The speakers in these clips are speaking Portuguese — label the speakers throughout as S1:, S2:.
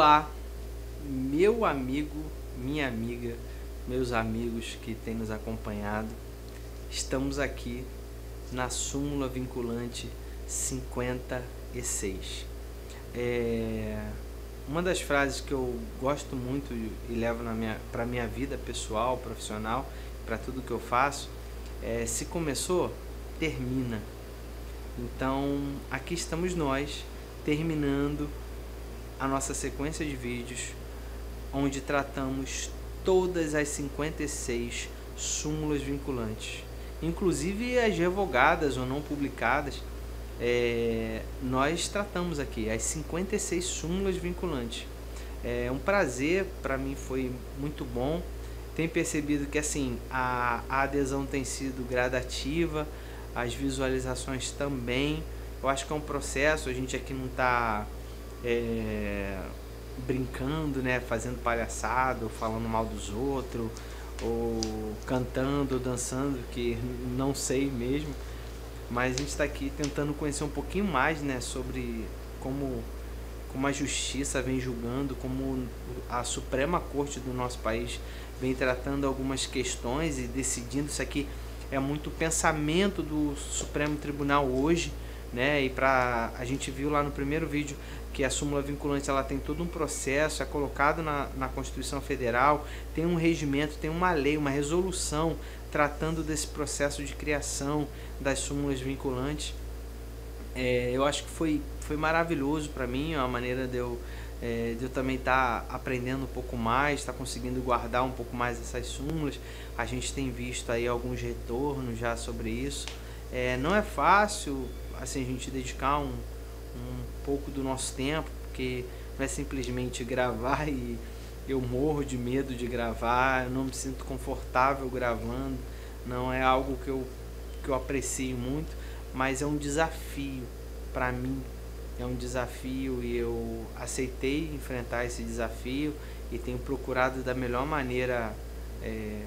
S1: Olá, meu amigo, minha amiga, meus amigos que têm nos acompanhado. Estamos aqui na súmula vinculante 56. É uma das frases que eu gosto muito e levo para pra minha vida pessoal, profissional, para tudo que eu faço, é se começou, termina. Então, aqui estamos nós, terminando a nossa sequência de vídeos, onde tratamos todas as 56 súmulas vinculantes, inclusive as revogadas ou não publicadas. É, nós tratamos aqui as 56 súmulas vinculantes. É um prazer, para mim foi muito bom. Tenho percebido que assim a, a adesão tem sido gradativa, as visualizações também. Eu acho que é um processo, a gente aqui não está é, brincando, né, fazendo palhaçada, falando mal dos outros, ou cantando, ou dançando, que não sei mesmo. Mas a gente está aqui tentando conhecer um pouquinho mais, né, sobre como como a justiça vem julgando, como a Suprema Corte do nosso país vem tratando algumas questões e decidindo isso aqui é muito pensamento do Supremo Tribunal hoje, né? E para a gente viu lá no primeiro vídeo que a súmula vinculante ela tem todo um processo, é colocado na, na Constituição Federal, tem um regimento, tem uma lei, uma resolução tratando desse processo de criação das súmulas vinculantes. É, eu acho que foi, foi maravilhoso para mim a maneira de eu, é, de eu também estar tá aprendendo um pouco mais, estar tá conseguindo guardar um pouco mais essas súmulas. A gente tem visto aí alguns retornos já sobre isso. É, não é fácil assim a gente dedicar um, um pouco do nosso tempo, porque não é simplesmente gravar e eu morro de medo de gravar, eu não me sinto confortável gravando, não é algo que eu, que eu aprecio muito, mas é um desafio para mim, é um desafio e eu aceitei enfrentar esse desafio e tenho procurado da melhor maneira é,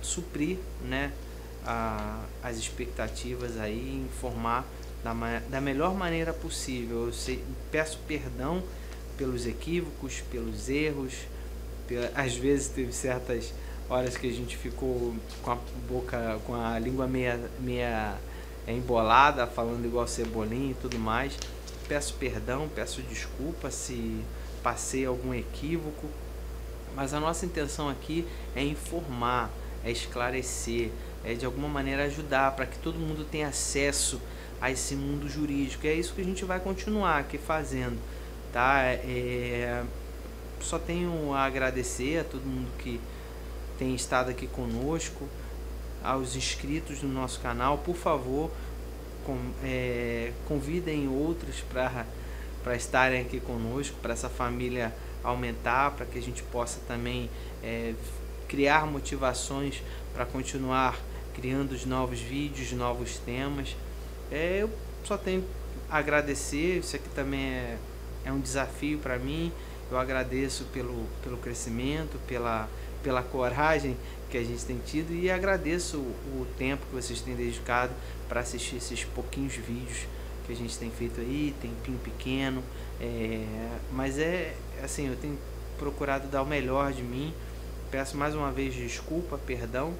S1: suprir né, a, as expectativas aí, informar da, da melhor maneira possível. Eu sei, peço perdão pelos equívocos, pelos erros. Às vezes teve certas horas que a gente ficou com a boca, com a língua meia, meia embolada, falando igual cebolinha e tudo mais. Peço perdão, peço desculpa se passei algum equívoco, mas a nossa intenção aqui é informar, é esclarecer, é de alguma maneira ajudar para que todo mundo tenha acesso a esse mundo jurídico. E é isso que a gente vai continuar aqui fazendo, tá? É, só tenho a agradecer a todo mundo que tem estado aqui conosco, aos inscritos no nosso canal. Por favor, com, é, convidem outros para estarem aqui conosco, para essa família aumentar, para que a gente possa também é, criar motivações para continuar criando os novos vídeos, novos temas. É, eu só tenho a agradecer, isso aqui também é, é um desafio para mim. Eu agradeço pelo, pelo crescimento, pela, pela coragem que a gente tem tido e agradeço o, o tempo que vocês têm dedicado para assistir esses pouquinhos vídeos que a gente tem feito aí, tempinho pequeno, é, mas é assim, eu tenho procurado dar o melhor de mim. Peço mais uma vez desculpa, perdão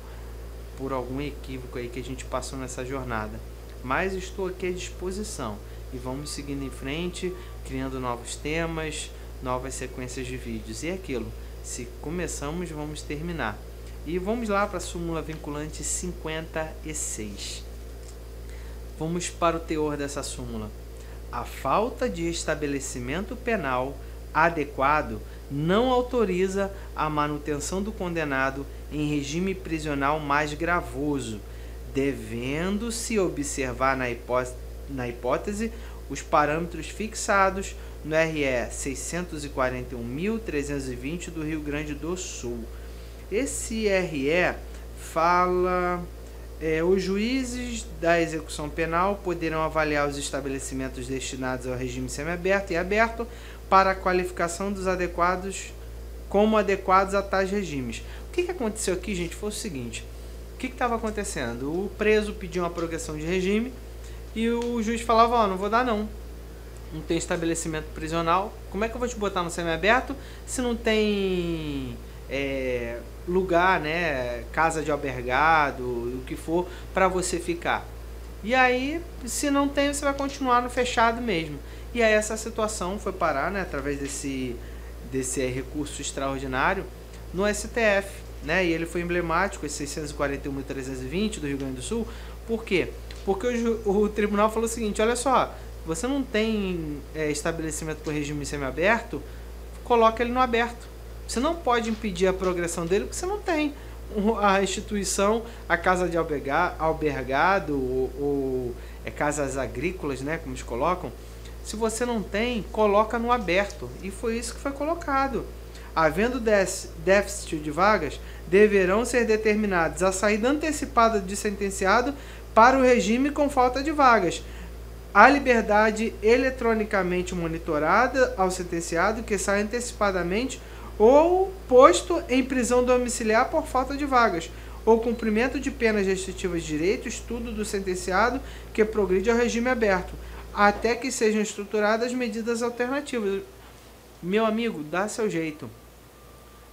S1: por algum equívoco aí que a gente passou nessa jornada mas estou aqui à disposição e vamos seguindo em frente, criando novos temas, novas sequências de vídeos. E é aquilo, se começamos, vamos terminar. E vamos lá para a súmula vinculante 56. Vamos para o teor dessa súmula. A falta de estabelecimento penal adequado não autoriza a manutenção do condenado em regime prisional mais gravoso devendo-se observar na hipótese, na hipótese os parâmetros fixados no RE 641.320 do Rio Grande do Sul. Esse RE fala. É, os juízes da execução penal poderão avaliar os estabelecimentos destinados ao regime semiaberto e aberto para a qualificação dos adequados como adequados a tais regimes. O que, que aconteceu aqui, gente, foi o seguinte: que estava acontecendo? O preso pediu uma progressão de regime e o juiz falava, ó, oh, não vou dar não. não tem estabelecimento prisional, como é que eu vou te botar no semiaberto se não tem é, lugar, né, casa de albergado, o que for, para você ficar? E aí, se não tem, você vai continuar no fechado mesmo. E aí essa situação foi parar, né, através desse, desse recurso extraordinário, no STF. Né, e ele foi emblemático, esse 641.320 do Rio Grande do Sul. Por quê? Porque o, o tribunal falou o seguinte: olha só, você não tem é, estabelecimento com regime semiaberto, coloca ele no aberto. Você não pode impedir a progressão dele porque você não tem a instituição, a casa de albergado ou, ou é, casas agrícolas, né, como eles colocam. Se você não tem, coloca no aberto. E foi isso que foi colocado. Havendo déficit de vagas, deverão ser determinados a saída antecipada de sentenciado para o regime com falta de vagas. A liberdade eletronicamente monitorada ao sentenciado que sai antecipadamente ou posto em prisão domiciliar por falta de vagas, ou cumprimento de penas restritivas de direito, estudo do sentenciado que progride ao regime aberto, até que sejam estruturadas medidas alternativas. Meu amigo, dá seu jeito.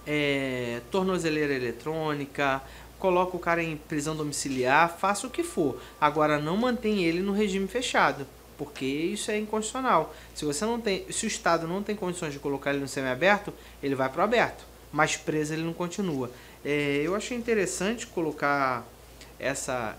S1: É, tornozeleira eletrônica, coloca o cara em prisão domiciliar, faça o que for. Agora não mantém ele no regime fechado, porque isso é inconstitucional. Se você não tem, se o Estado não tem condições de colocar ele no semiaberto, ele vai para o aberto, mas preso ele não continua. É, eu achei interessante colocar essa,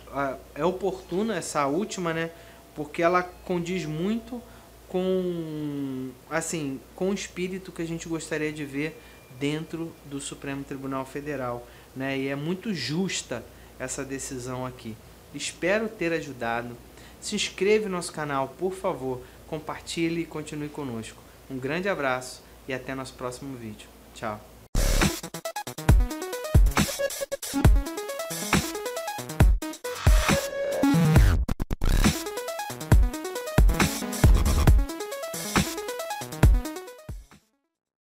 S1: é oportuna essa última, né? Porque ela condiz muito com assim, com o espírito que a gente gostaria de ver dentro do Supremo Tribunal Federal, né? E é muito justa essa decisão aqui. Espero ter ajudado. Se inscreve no nosso canal, por favor, compartilhe e continue conosco. Um grande abraço e até nosso próximo vídeo. Tchau.